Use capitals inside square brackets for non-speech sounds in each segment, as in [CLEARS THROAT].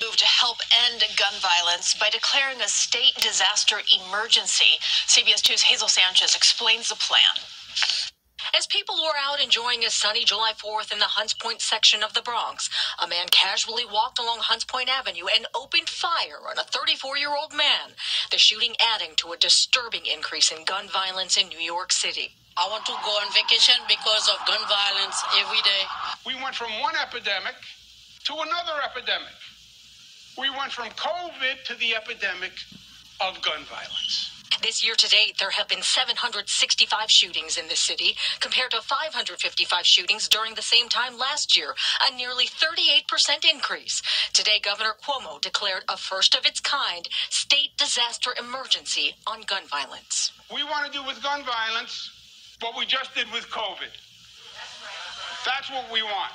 move to help end gun violence by declaring a state disaster emergency. CBS 2's Hazel Sanchez explains the plan. As people were out enjoying a sunny July 4th in the Hunts Point section of the Bronx, a man casually walked along Hunts Point Avenue and opened fire on a 34 year old man, the shooting adding to a disturbing increase in gun violence in New York City. I want to go on vacation because of gun violence every day. We went from one epidemic to another epidemic. We went from COVID to the epidemic of gun violence. This year to date, there have been 765 shootings in the city, compared to 555 shootings during the same time last year, a nearly 38% increase. Today, Governor Cuomo declared a first of its kind state disaster emergency on gun violence. We want to do with gun violence what we just did with COVID. That's what we want.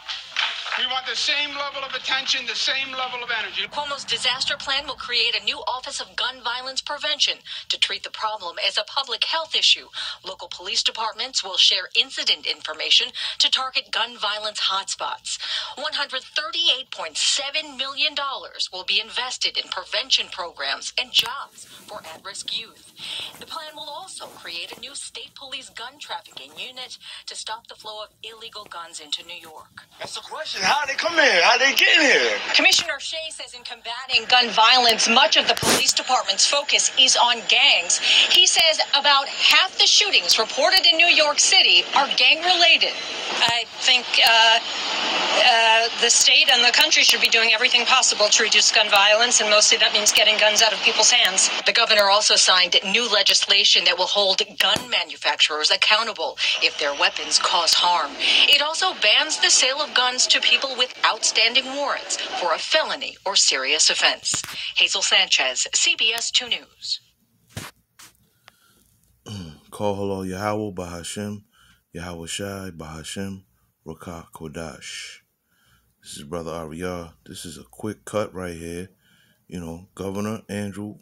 We want the same level of attention, the same level of energy. Cuomo's disaster plan will create a new Office of Gun Violence Prevention to treat the problem as a public health issue. Local police departments will share incident information to target gun violence hotspots. $138.7 million will be invested in prevention programs and jobs for at risk youth. The plan will also create a new state police gun trafficking unit to stop the flow of illegal guns into New York. That's the question. How they come in? How they get in here? Commissioner Shea says in combating gun violence, much of the police department's focus is on gangs. He says about half the shootings reported in New York City are gang related. I think uh, uh, the state and the country should be doing everything possible to reduce gun violence, and mostly that means getting guns out of people's hands. The governor also signed new legislation that will hold gun manufacturers accountable if their weapons cause harm. It also bans the sale of guns to people with outstanding warrants for a felony or serious offense. Hazel Sanchez, CBS 2 News. [CLEARS THROAT] Call hello Yahweh Bahashim, Yahweh Shai Bahashim, Rakah Kodash. This is Brother Ahrayah. This is a quick cut right here. You know, Governor Andrew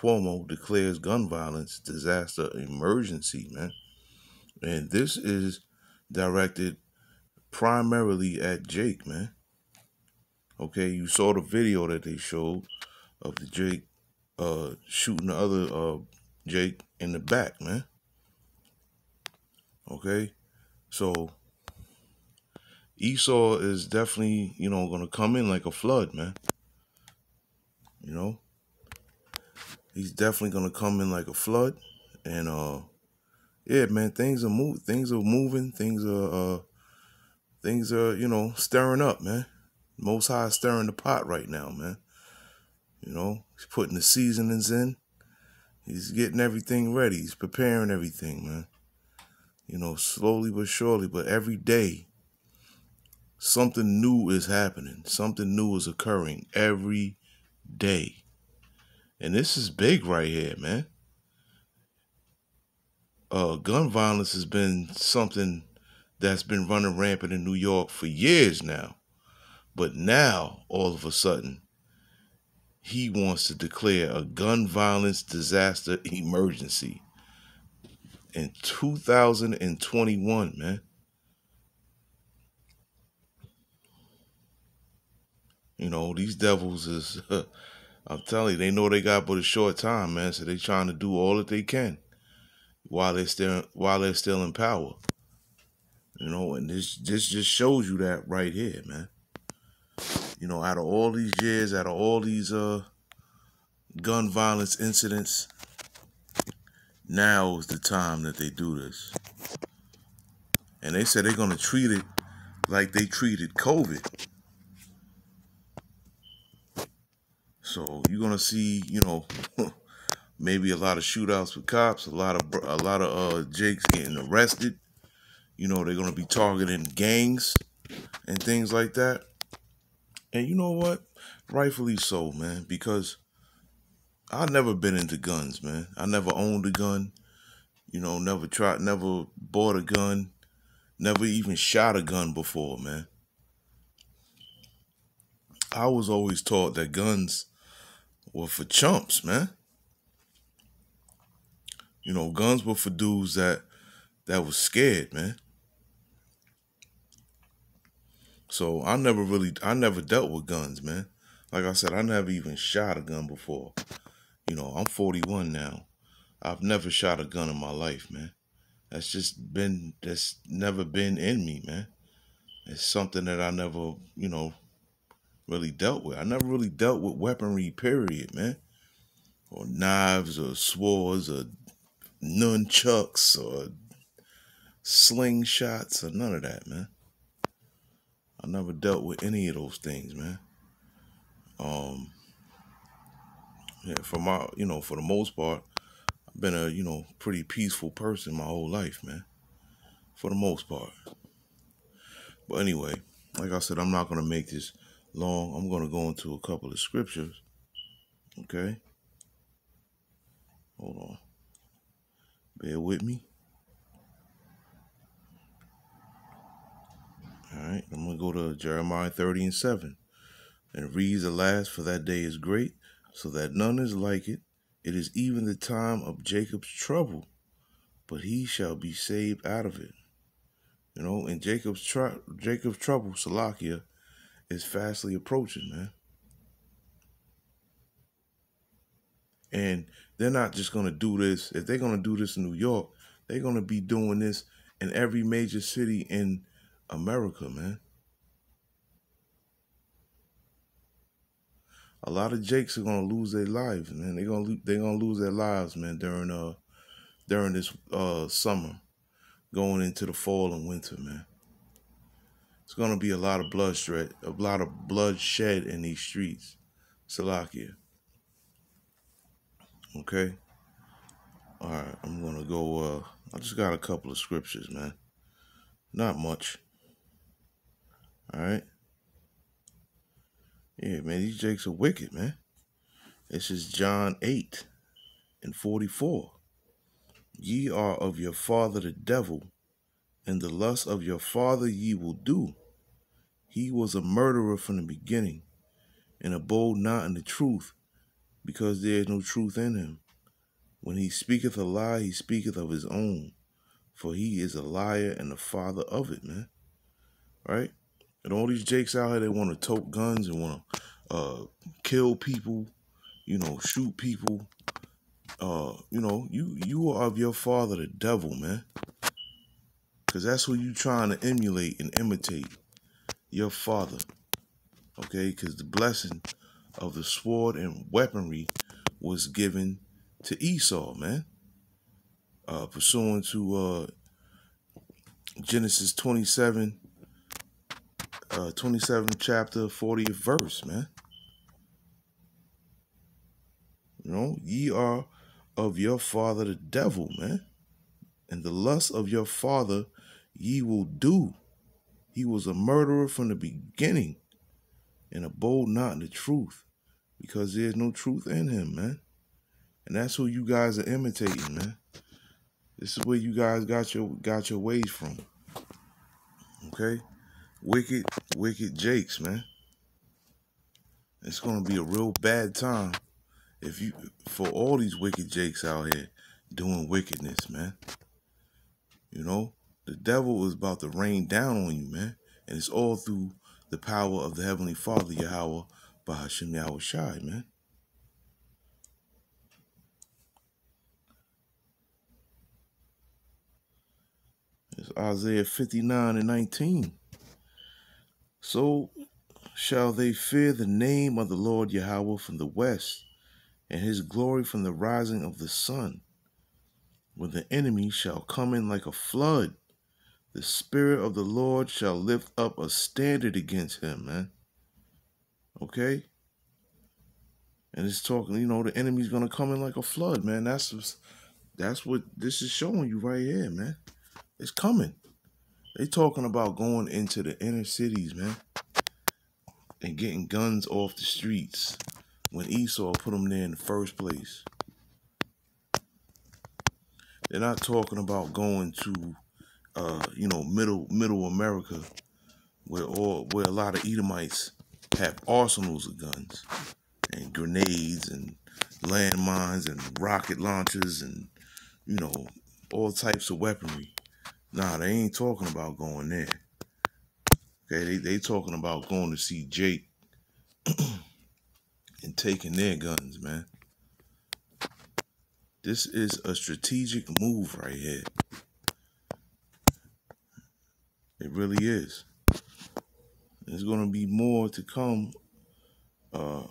Cuomo declares gun violence disaster emergency, man. And this is directed primarily at Jake, man. Okay, you saw the video that they showed of the Jake uh shooting the other uh Jake in the back, man. Okay? So Esau is definitely, you know, gonna come in like a flood, man. You know? He's definitely gonna come in like a flood. And uh yeah, man, things are move things are moving, things are uh things are, you know, stirring up, man. Most High stirring the pot right now, man. You know, he's putting the seasonings in. He's getting everything ready. He's preparing everything, man. You know, slowly but surely, but every day, something new is happening. Something new is occurring every day. And this is big right here, man. Uh, gun violence has been something that's been running rampant in New York for years now. But now, all of a sudden, he wants to declare a gun violence disaster emergency in 2021, man. You know, these devils is, [LAUGHS] I'm telling you, they know they got but a short time, man. So they trying to do all that they can while they're still while they're still in power. You know, and this this just shows you that right here, man. You know, out of all these years, out of all these uh gun violence incidents, now is the time that they do this. And they said they're gonna treat it like they treated COVID. So you're gonna see, you know, [LAUGHS] maybe a lot of shootouts with cops, a lot of a lot of uh, Jakes getting arrested. You know, they're gonna be targeting gangs and things like that. And you know what? Rightfully so, man, because I've never been into guns, man. I never owned a gun. You know, never tried, never bought a gun, never even shot a gun before, man. I was always taught that guns were for chumps, man. You know, guns were for dudes that that was scared, man. So I never really I never dealt with guns, man. Like I said, I never even shot a gun before. You know, I'm 41 now. I've never shot a gun in my life, man. That's just been that's never been in me, man. It's something that I never, you know, really dealt with. I never really dealt with weaponry, period, man. Or knives or swords or nunchucks or slingshots or none of that, man. I never dealt with any of those things, man. Um, yeah, for my, you know, for the most part, I've been a, you know, pretty peaceful person my whole life, man. For the most part. But anyway, like I said, I'm not gonna make this long. I'm gonna go into a couple of scriptures. Okay. Hold on. Bear with me. All right, I'm going to go to Jeremiah 30 and 7. And reads, Alas, for that day is great, so that none is like it. It is even the time of Jacob's trouble, but he shall be saved out of it. You know, in Jacob's, tr- Jacob's trouble, Salakia, is fastly approaching, man. And they're not just going to do this. If they're going to do this in New York, they're going to be doing this in every major city in America, man. A lot of Jakes are gonna lose their lives, man. They're gonna they're gonna lose their lives, man, during uh during this uh summer, going into the fall and winter, man. It's gonna be a lot of bloodshed, a lot of bloodshed in these streets, Salakia. Okay. All right, I'm gonna go. uh I just got a couple of scriptures, man. Not much. All right. Yeah, man, these jakes are wicked, man. This is John 8 and 44. Ye are of your father the devil, and the lust of your father ye will do. He was a murderer from the beginning, and abode not in the truth, because there is no truth in him. When he speaketh a lie, he speaketh of his own, for he is a liar and the father of it, man. Right? And all these jakes out here, they want to tote guns and want to uh, kill people, you know, shoot people. Uh, you know, you you are of your father, the devil, man. Cause that's who you trying to emulate and imitate, your father. Okay, because the blessing of the sword and weaponry was given to Esau, man. Uh, pursuant to uh, Genesis 27 uh, 27th chapter, 40th verse, man. You know, ye are of your father the devil, man. And the lust of your father ye will do. He was a murderer from the beginning and abode not in the truth because there's no truth in him, man. And that's who you guys are imitating, man. This is where you guys got your got your ways from. Okay? wicked, wicked Jakes, man. It's gonna be a real bad time if you for all these wicked Jakes out here doing wickedness, man. You know, the devil is about to rain down on you, man. And it's all through the power of the Heavenly Father, Yahweh, by Hashem Yahweh Shai, man. It's Isaiah 59 and 19. So shall they fear the name of the Lord Yahweh from the west, and his glory from the rising of the sun. When the enemy shall come in like a flood, the Spirit of the Lord shall lift up a standard against him, man. Okay? And it's talking, you know, the enemy's gonna come in like a flood, man. That's that's what this is showing you right here, man. It's coming. They talking about going into the inner cities, man, and getting guns off the streets when Esau put them there in the first place. They're not talking about going to, uh, you know, middle middle America, where all where a lot of Edomites have arsenals of guns and grenades and landmines and rocket launchers and you know all types of weaponry. Nah, they ain't talking about going there. Okay, they they talking about going to see Jake [CLEARS THROAT] and taking their guns, man. This is a strategic move right here. It really is. There's going to be more to come uh,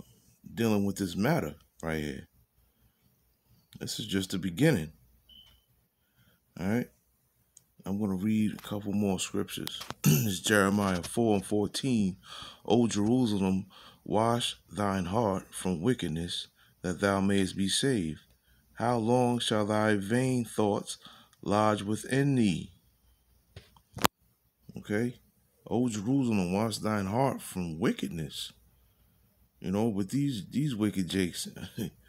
dealing with this matter right here. This is just the beginning. All right. I'm going to read a couple more scriptures. [CLEARS THROAT] it's Jeremiah 4 and 14. O Jerusalem, wash thine heart from wickedness, that thou mayest be saved. How long shall thy vain thoughts lodge within thee? Okay? O Jerusalem, wash thine heart from wickedness. You know, but these these wicked jakes,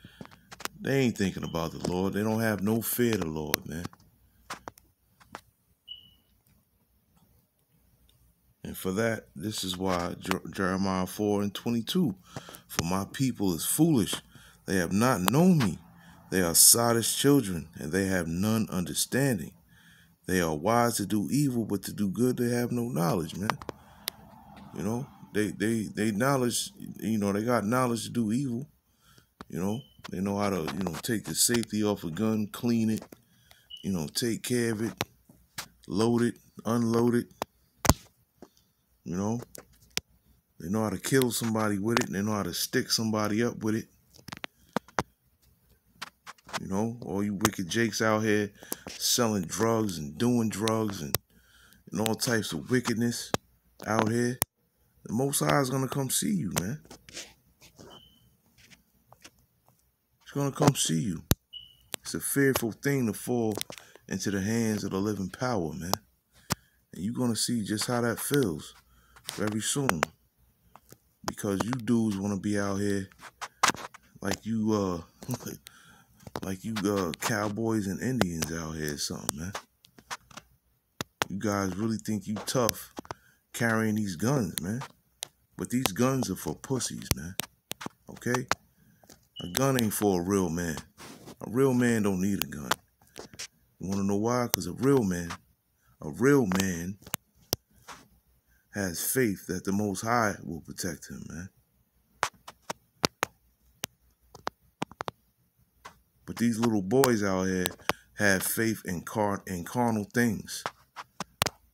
[LAUGHS] they ain't thinking about the Lord. They don't have no fear of the Lord, man. And for that, this is why Jeremiah 4 and 22 For my people is foolish, they have not known me. They are sottish children, and they have none understanding. They are wise to do evil, but to do good they have no knowledge, man. You know, they they they knowledge, you know, they got knowledge to do evil. You know, they know how to, you know, take the safety off a gun, clean it, you know, take care of it, load it, unload it. You know, they know how to kill somebody with it, and they know how to stick somebody up with it. Know, all you wicked jakes out here selling drugs and doing drugs and, and all types of wickedness out here. The Most High is going to come see you, man. He's going to come see you. It's a fearful thing to fall into the hands of the living power, man. And you're going to see just how that feels very soon. Because you dudes want to be out here like you, uh, [LAUGHS] like you, uh, cowboys and Indians out here or something, man. You guys really think you tough carrying these guns, man. But these guns are for pussies, man. Okay? A gun ain't for a real man. A real man don't need a gun. You want to know why? Because a real man, a real man has faith that the Most High will protect him, man. But these little boys out here have faith in, car in carnal things.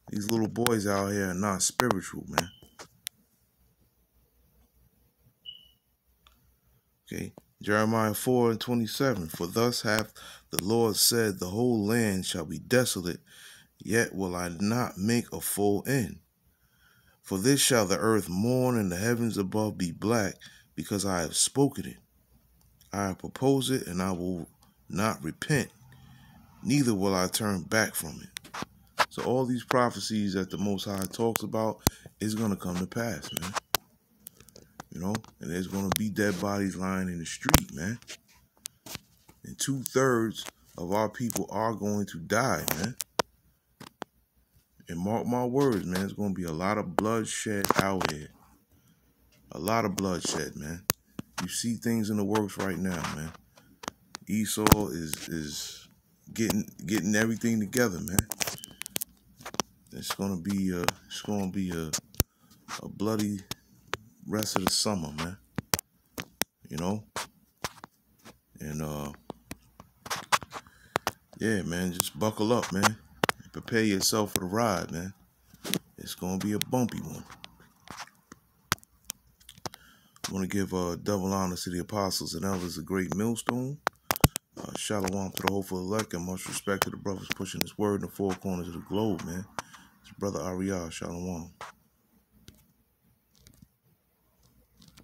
These little boys out here are not spiritual, man. Okay. Jeremiah 4 and 27. For thus hath the Lord said, The whole land shall be desolate, yet will I not make a full end. For this shall the earth mourn and the heavens above be black, because I have spoken it. I propose it, and I will not repent, neither will I turn back from it. So all these prophecies that the Most High talks about is going to come to pass, man. You know, and there's going to be dead bodies lying in the street, man. And two thirds of our people are going to die, man. And mark my words, man, it's going to be a lot of bloodshed out here. A lot of bloodshed, man. You see things in the works right now, man. Esau is is getting getting everything together, man. It's gonna be a it's gonna be a a bloody rest of the summer, man. You know? And uh yeah, man, just buckle up, man. Prepare yourself for the ride, man. It's gonna be a bumpy one. I want to give uh, double honor to the apostles and elders a Great Millstone. Uh, shalom to the hopeful elect and much respect to the brothers pushing this word in the four corners of the globe, man. It's Brother Ariel. Shalom.